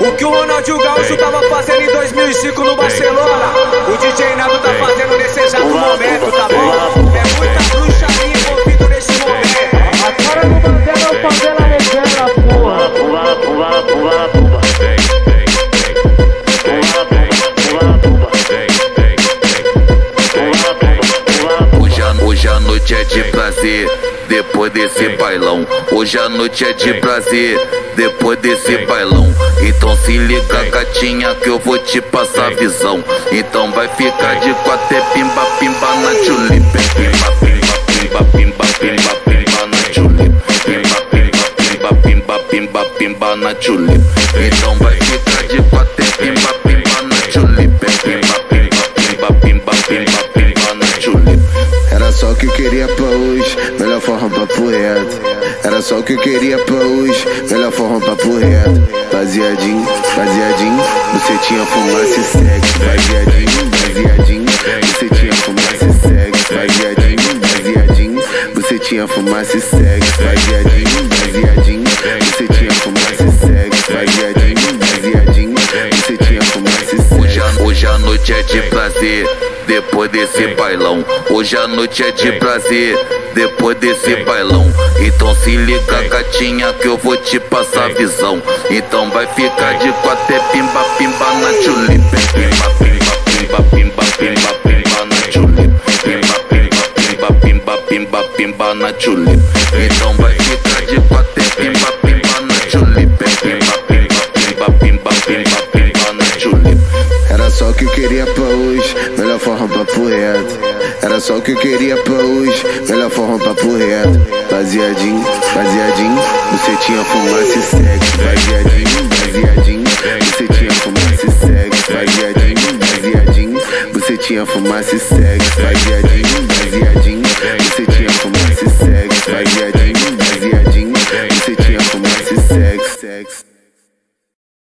O que o Ronaldinho Gaúcho tava fazendo em 2005 no Barcelona, o DJ Nado tá fazendo nesse exato prazer, depois desse bailão. Hoje a noite é de prazer, depois desse bailão. Então se liga, gatinha, que eu vou te passar visão. Então vai ficar de quatro, é pimba, pimba na tulipa. Pimba, pimba, pimba, pimba, pimba, pimba na tulipa. Pimba, pimba, pimba, pimba, pimba, pimba na tulipa. Então vai reto. Era só o que eu queria pra hoje, melhor forma papo reto. Baseadinho, baseadinho, você tinha fumaça e sexo. Baseadinho, baseadinho, você tinha fumaça e sexo. Baseadinho, baseadinho, você tinha fumaça e sexo. Baseadinho, baseadinho, você tinha fumaça e sexo. Hoje a, noite é de prazer, depois desse bailão. Hoje a noite é de prazer, depois desse bailão. Então se liga, gatinha, que eu vou te passar visão. Então vai ficar de quatro, é pimba, pimba na tulipa. Pimba, pimba, pimba, pimba, pimba, pimba na tulipa. Pimba, pimba, pimba, pimba, pimba, pimba na tulipa. Então vai ficar hoje, melhor forma papo reto. Era só o que eu queria pra hoje, melhor forma papo reto. Baseadinho, baseadinho, você tinha fumaça e sexo. Baseadinho, baseadinho, você tinha fumaça e sexo. Baseadinho, baseadinho, você tinha fumaça e e sexo. Baseadinho.